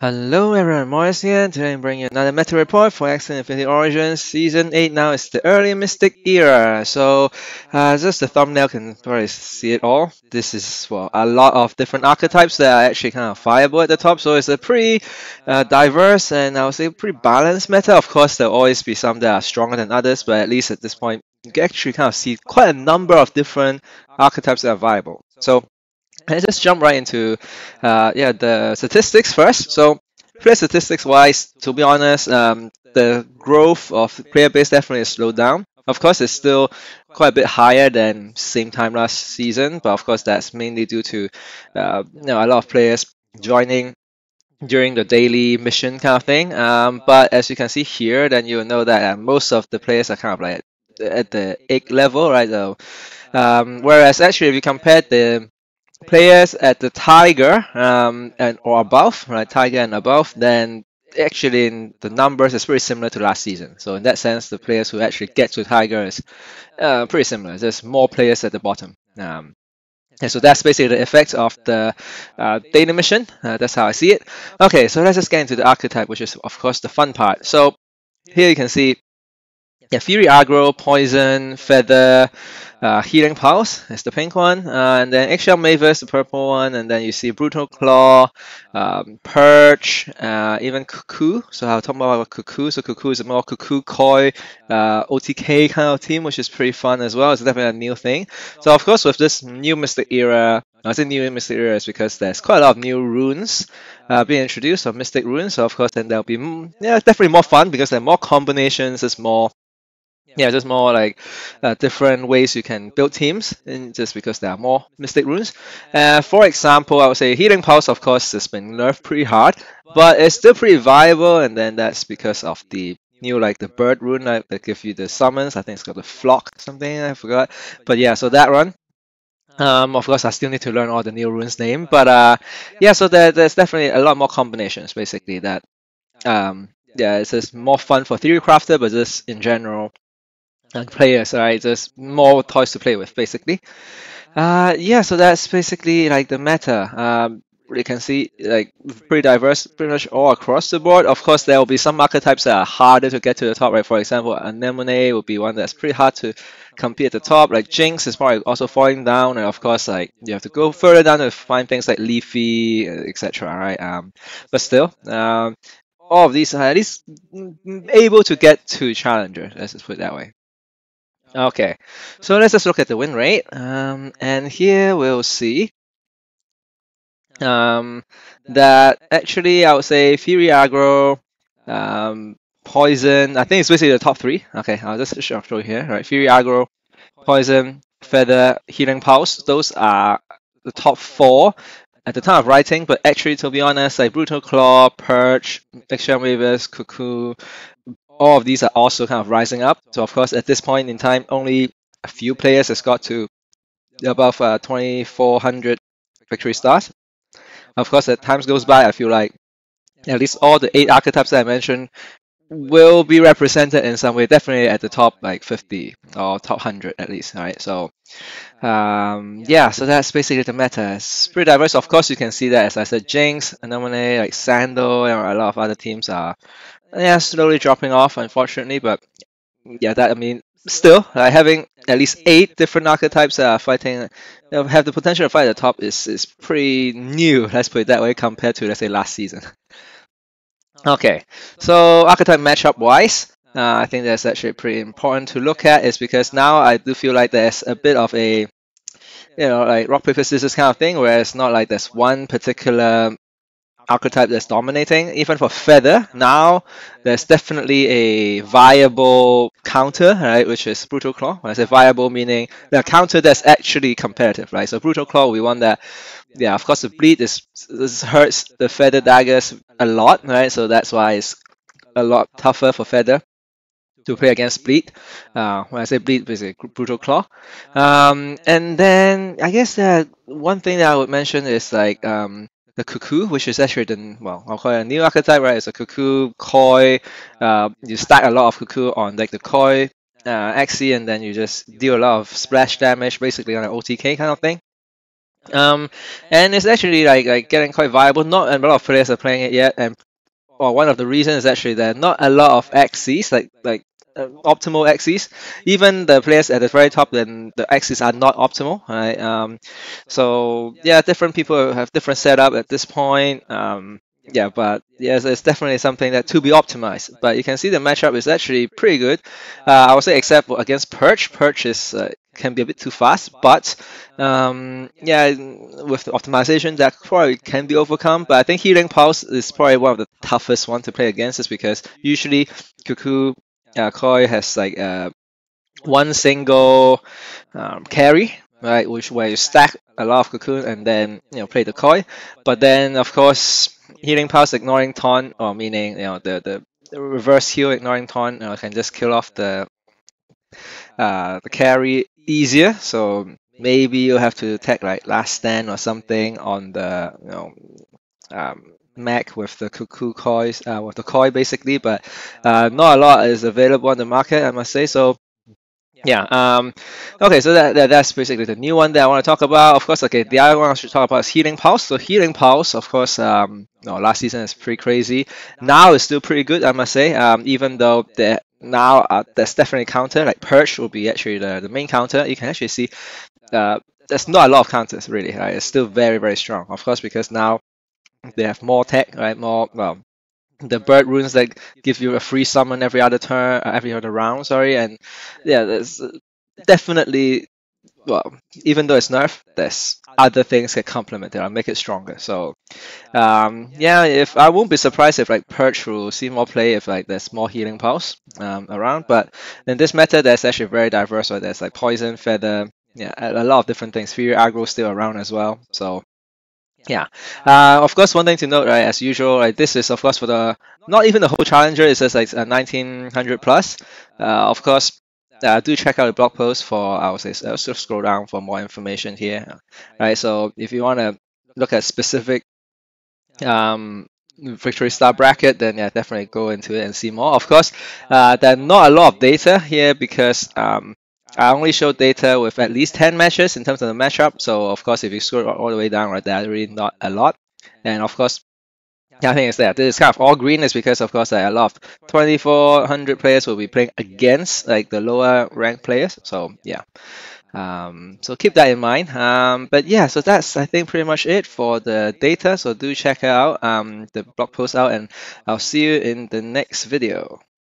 Hello everyone, Maurice here. Today I'm bringing you another meta report for Axie Infinity Origins Season 8 now. It's the early Mystic era. So, uh, just the thumbnail can probably see it all. This is, well, a lot of different archetypes that are actually kind of viable at the top. So it's a pretty uh, diverse and I would say pretty balanced meta. Of course, there'll always be some that are stronger than others, but at least at this point, you can actually kind of see quite a number of different archetypes that are viable. So, Let's just jump right into uh, yeah the statistics first. So player statistics wise, to be honest, um, the growth of player base definitely slowed down. Of course, it's still quite a bit higher than same time last season, but of course that's mainly due to uh, you know a lot of players joining during the daily mission kind of thing. Um, but as you can see here, then you'll know that uh, most of the players are kind of like at the egg level, right? So, um, whereas actually if you compare the players at the Tiger um, and or above, right, Tiger and above, then actually in the numbers is pretty similar to last season. So in that sense, the players who actually get to Tiger is uh, pretty similar. There's more players at the bottom. Um, and so that's basically the effect of the uh, data mission. Uh, that's how I see it. Okay, so let's just get into the archetype, which is of course the fun part. So here you can see yeah, Fury Aggro, Poison, Feather, uh, Healing Pulse is the pink one, uh, and then Eggshell Mavis, the purple one, and then you see Brutal Claw, um, Purge, uh, even Cuckoo. So I'll talk about Cuckoo. So Cuckoo is a more Cuckoo Koi, uh, OTK kind of team, which is pretty fun as well. It's definitely a new thing. So of course, with this new Mystic era, I say new Mystic era is because there's quite a lot of new runes uh, being introduced of Mystic runes. So of course, then there'll be yeah, definitely more fun because there are more combinations. There's more yeah, just more like uh, different ways you can build teams, just because there are more Mystic runes. Uh, for example, I would say Healing Pulse, of course, has been nerfed pretty hard, but it's still pretty viable, and then that's because of the new like the bird rune like, that give you the summons. I think it's called the flock something. I forgot, but yeah, so that one. Um, of course, I still need to learn all the new runes name, but uh, yeah, so there, there's definitely a lot more combinations basically that um, yeah, it's just more fun for theory crafter, but just in general, like players, right? There's more toys to play with, basically. Uh, yeah, so that's basically like the meta. Um, you can see like pretty diverse, pretty much all across the board. Of course, there will be some archetypes that are harder to get to the top, right? For example, Anemone would be one that's pretty hard to compete at the top. Like Jinx is probably also falling down, and of course, like you have to go further down to find things like Leafy, etc. Right? Um, but still, um, all of these are at least able to get to challenger. Let's just put it that way. Okay, so let's just look at the win rate. Um, and here we'll see um, that actually I would say Fury Aggro, um, Poison, I think it's basically the top three. Okay, I'll just show you here. Right, Fury Aggro, Poison, Feather, Healing Pulse. Those are the top four at the time of writing, but actually, to be honest, like Brutal Claw, Purge, Eggshell Mavis, Cuckoo, all of these are also kind of rising up. So of course, at this point in time, only a few players has got to above uh, 2,400 victory stars. Of course, as time goes by, I feel like at least all the eight archetypes that I mentioned will be represented in some way, definitely at the top like 50 or top 100 at least, right? So, um, yeah, so that's basically the meta. It's pretty diverse. Of course, you can see that, as I said, Jinx, Anemone, like Sando, and a lot of other teams are yeah, slowly dropping off, unfortunately. But yeah, that I mean, still, like having at least eight different archetypes that are fighting, have the potential to fight at the top is is pretty new. Let's put it that way, compared to let's say last season. Okay, so archetype matchup wise, uh, I think that's actually pretty important to look at. Is because now I do feel like there's a bit of a you know, like rock paper scissors kind of thing, where it's not like there's one particular archetype that's dominating. Even for Feather, now there's definitely a viable counter, right, which is Brutal Claw. When I say viable, meaning the counter that's actually competitive, right? So Brutal Claw, we want that. Yeah, of course, the bleed is, is hurts the Feather daggers a lot, right? So that's why it's a lot tougher for Feather to play against Bleed. Uh, when I say Bleed, basically Brutal Claw. Um, and then I guess that one thing that I would mention is like um, the cuckoo, which is actually the well, I'll call it a new archetype, right? It's a cuckoo koi. Uh, you stack a lot of cuckoo on like the koi uh, and then you just deal a lot of splash damage, basically on an OTK kind of thing. Um, and it's actually like like getting quite viable. Not a lot of players are playing it yet, and well, one of the reasons is actually that not a lot of axies like like uh, optimal axies. Even the players at the very top, then the axies are not optimal, right? Um, so yeah, different people have different setup at this point. Um, yeah, but yes, it's definitely something that to be optimized. But you can see the matchup is actually pretty good. Uh, I would say except against Purge. Purge is uh, can be a bit too fast, but um, yeah, with the optimization that probably can be overcome. But I think Healing Pulse is probably one of the toughest one to play against, is because usually Cuckoo uh, Koi has like uh, one single um, carry, right, which where you stack a lot of cocoon and then you know play the koi. But then of course healing pulse ignoring taunt, or meaning you know the the, reverse heal ignoring taunt, can just kill off the uh, the carry easier. So maybe you have to tag like last stand or something on the you know um, Mac with the Cuckoo coins, uh, with the koi basically, but uh, not a lot is available on the market, I must say. So yeah. Um, okay, so that, that that's basically the new one that I want to talk about. Of course, okay, the other one I should talk about is Healing Pulse. So Healing Pulse, of course, um, no, last season is pretty crazy. Now it's still pretty good, I must say. Um, even though there now uh, there's definitely counter like Purge will be actually the, the main counter. You can actually see uh, there's not a lot of counters really. Right? It's still very very strong. Of course, because now they have more tech, right? More well, the bird runes that give you a free summon every other turn, uh, every other round. Sorry, and yeah, there's definitely well, even though it's nerf, there's other things that complement it and make it stronger. So, um, yeah, if I won't be surprised if like Purge will see more play if like there's more healing pulse um, around. But in this meta, there's actually very diverse. Right? There's like poison, feather, yeah, a, a lot of different things. Fear aggro still around as well. So yeah. Uh, of course, one thing to note, right, as usual, right, this is of course for the not even the whole challenger. It's just like a 1900 plus. Uh, of course, uh, do check out the blog post for I would say uh, sort of scroll down for more information here. Right. So if you want to look at specific um, victory star bracket, then yeah, definitely go into it and see more. Of course, uh, there are not a lot of data here because um, I only show data with at least 10 matches in terms of the matchup. So of course, if you scroll all the way down, right, that's really not a lot. And of course, I think it's that. This is kind of all green is because of course like, a lot of 2400 players will be playing against like the lower ranked players. So yeah. Um, so keep that in mind. Um, but yeah, so that's I think pretty much it for the data. So do check out um, the blog post out, and I'll see you in the next video.